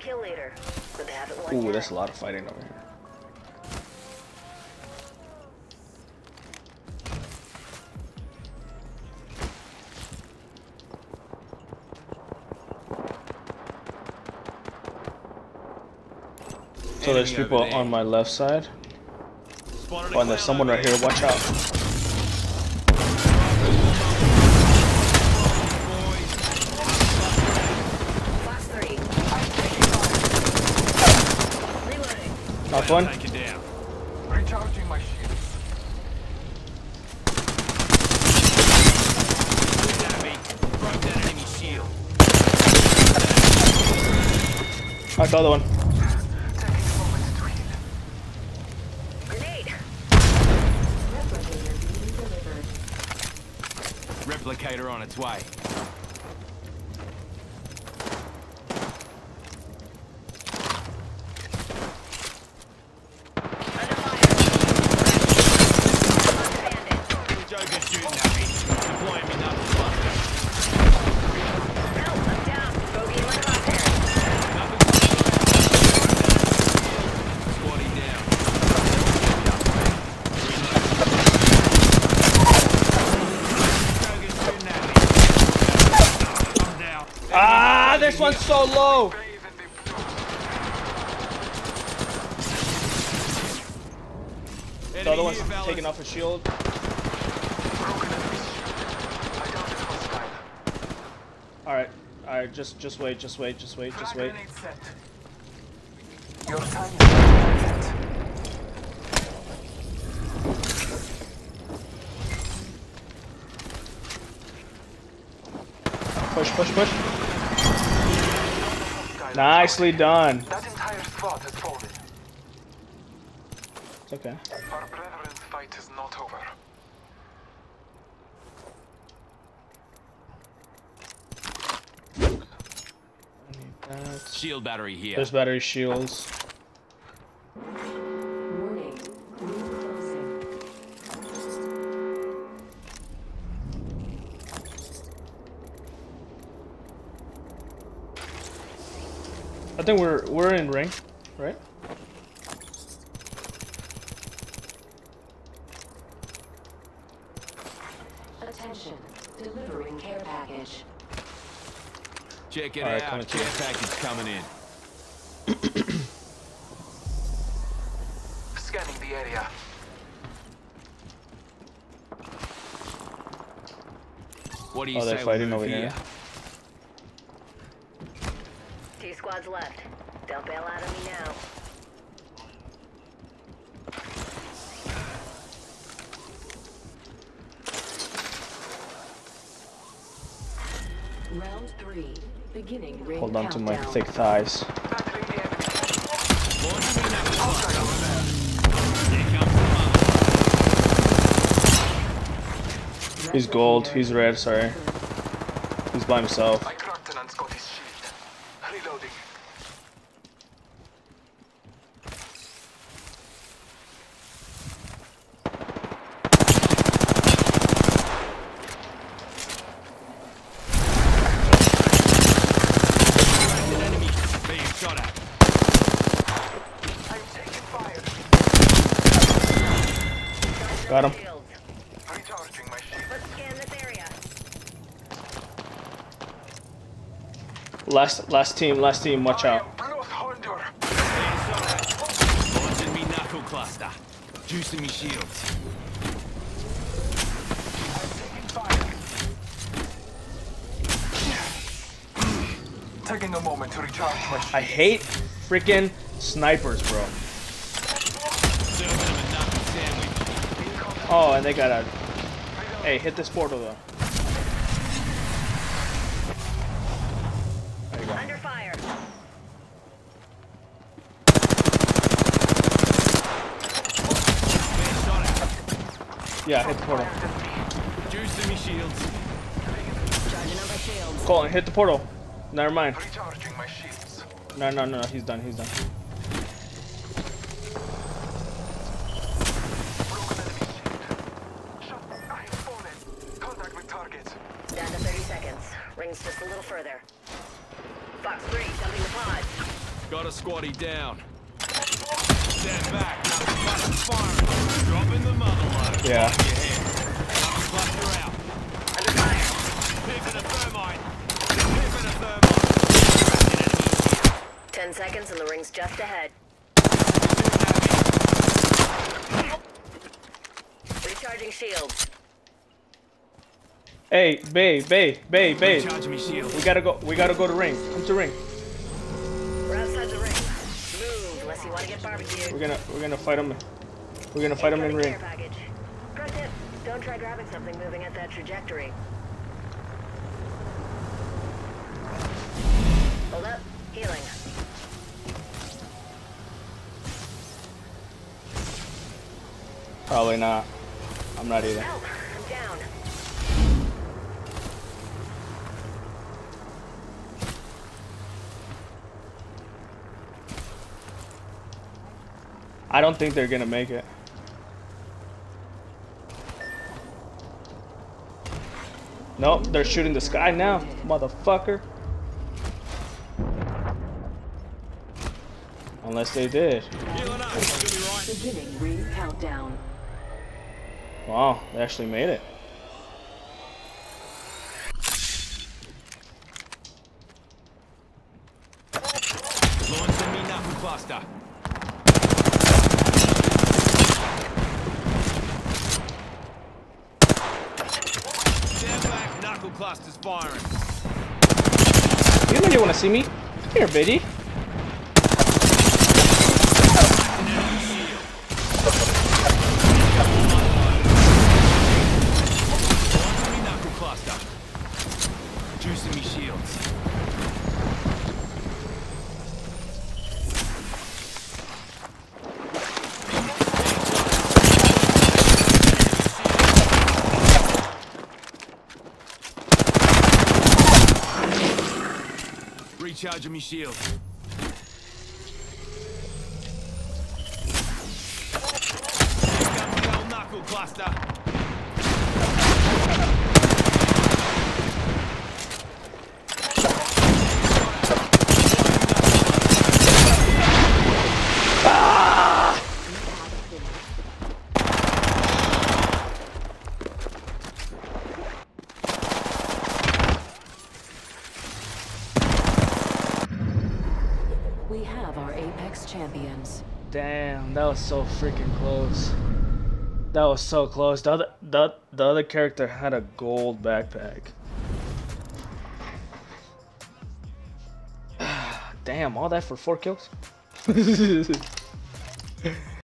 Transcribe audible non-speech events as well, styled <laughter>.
Kill later. But they haven't won Ooh, yet. there's a lot of fighting over here. So there's people on my left side. Oh, and there's someone right here. Watch out. Knock one. Take it down. Recharging my shields. Shoot at me. Broke that enemy shield. Knock the other one. Taking a moment to heal. Grenade. Replicator on its way. Under fire. Bandit. Joker's shooting at me. Deploying me knuckle cluster. Help, I'm down. Bogey in my crosshair. Squatting down. Joker's shooting at me. I'm down. Ah, this one's so low. The other one's taking off his shield. Broken enemy's shield. I got it hostile. All right, all right. Just, just wait, just wait, just wait, just wait. Your time is yet. Push, push, push. Hostile. Nicely done. That entire squad has fallen. It's okay. Our brethren's fight is not over. I need that. Shield battery here. There's battery shields. Think we're we're in ring, right? Attention. Delivering care package. Check it All right, out. Care package coming in. <coughs> Scanning the area. What do you Oh, they're fighting over here? here. Left. Don't bail out on me now. Round three. Beginning ring Hold on to my thick thighs. Battling the enemy. Launching me knuckle Outside cluster. over there. Here comes the mother. He's gold. He's red. Sorry. He's by himself. I cracked an unscottish shield. Reloading. An enemy being shot at. I'm taking fire. Got him. Shields. Recharging my shield. Let's scan this area. Last last team. Last team. Watch out. am Bloodhunter. Being shot. Launching me knuckle cluster. Juicing me shields. Taking a moment to recharge my. I hate freaking snipers, bro. Serving him a knuckle sandwich. Oh, and they got a. Hey, hit this portal though. There you go. Under fire. Being shot at. Yeah, hit the portal. Juicing me shields. Charging on my shields. Colin, hit the portal. Never mind. Recharging my shields. No, no, no, no. He's done. He's done. Broken enemy shield. Shot. I have fallen. Contact with target. Down to 30 seconds. Rings just a little further. Fox 3, jumping the pod. Got a squatty down. Stand back. Knuckle cluster's firing. Dropping the mother load. Yeah. Your head. Knuckle cluster out. Under fire. Pippin a thermite. Pippin a thermite. Ten seconds and the ring's just ahead. Recharging shields. Hey, Bay, Bay, Bay, Bay. Charge. We gotta go. We gotta go to ring. Come to ring. We're outside the ring. Move unless you want to get barbecued. We're gonna we're gonna fight them. We're gonna fight them in ring. package. Pro tip, don't try grabbing something moving at that trajectory. Hold up. Healing. Probably not. I'm not either. Help! I'm down. I don't think they're gonna make it. Nope, they're shooting the sky now, motherfucker. Unless they did. Healing up. You'll be right. Beginning ring countdown. Wow, they actually made it. Launching me knuckle cluster. Stand back. Knuckle cluster's firing. You know you wanna see me? Come here, bitty. Launching me knuckle cluster. Juicing me shields. Recharging my shield. Comes the old knuckle cluster. We have our Apex champions. Damn, that was so freaking close. That was so close. The other, the, the other character had a gold backpack. <sighs> Damn, all that for four kills? <laughs>